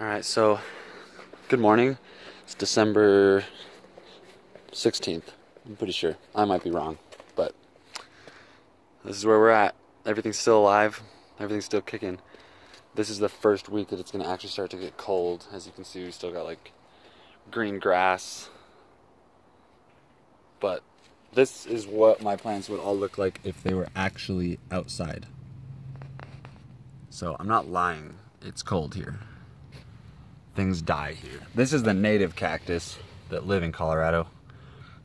All right, so good morning. It's December 16th. I'm pretty sure. I might be wrong, but this is where we're at. Everything's still alive. Everything's still kicking. This is the first week that it's going to actually start to get cold. As you can see, we still got like green grass. But this is what my plants would all look like if they were actually outside. So I'm not lying. It's cold here things die here. This is the native cactus that live in Colorado,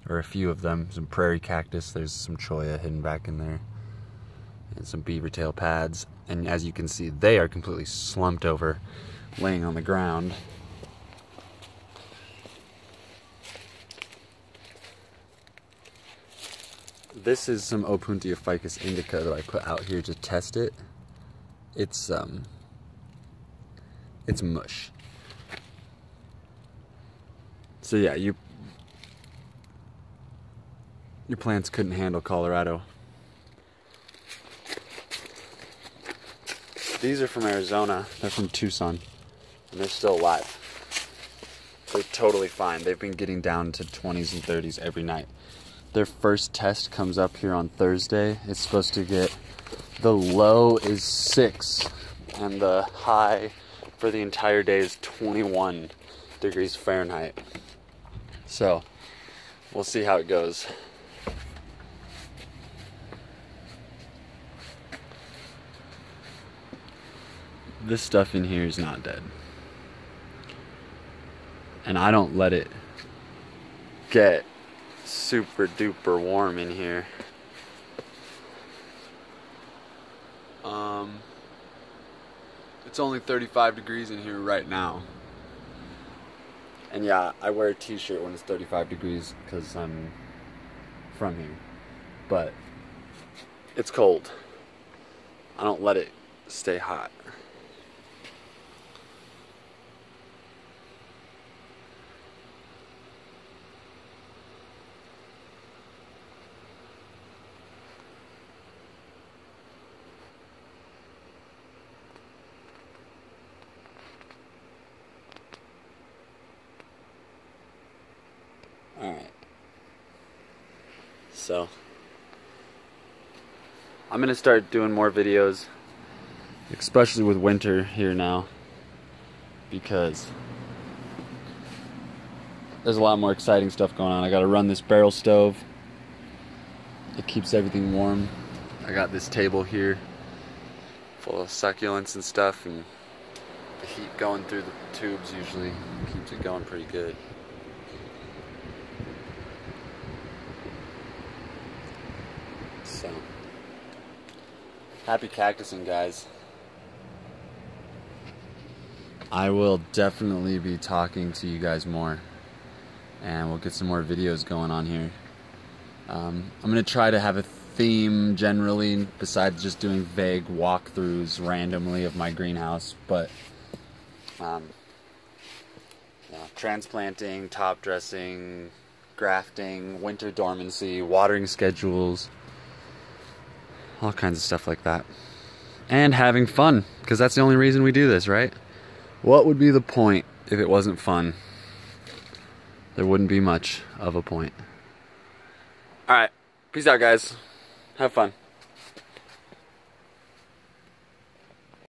or a few of them. Some prairie cactus. There's some cholla hidden back in there, and some beaver tail pads. And as you can see, they are completely slumped over, laying on the ground. This is some Opuntia ficus indica that I put out here to test it. It's um, it's mush. So yeah, you your plants couldn't handle Colorado. These are from Arizona. They're from Tucson. And they're still alive. They're totally fine. They've been getting down to 20s and 30s every night. Their first test comes up here on Thursday. It's supposed to get the low is 6 and the high for the entire day is 21 degrees Fahrenheit. So we'll see how it goes. This stuff in here is not dead. And I don't let it get super duper warm in here. Um, it's only 35 degrees in here right now. And yeah, I wear a t-shirt when it's 35 degrees because I'm from here. But it's cold. I don't let it stay hot. So, I'm to start doing more videos, especially with winter here now, because there's a lot more exciting stuff going on. I got to run this barrel stove. It keeps everything warm. I got this table here full of succulents and stuff, and the heat going through the tubes usually keeps it going pretty good. So, happy cactusing, guys. I will definitely be talking to you guys more, and we'll get some more videos going on here. Um, I'm going to try to have a theme generally, besides just doing vague walkthroughs randomly of my greenhouse, but um, transplanting, top dressing, grafting, winter dormancy, watering schedules all kinds of stuff like that. And having fun, because that's the only reason we do this, right? What would be the point if it wasn't fun? There wouldn't be much of a point. Alright, peace out, guys. Have fun.